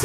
I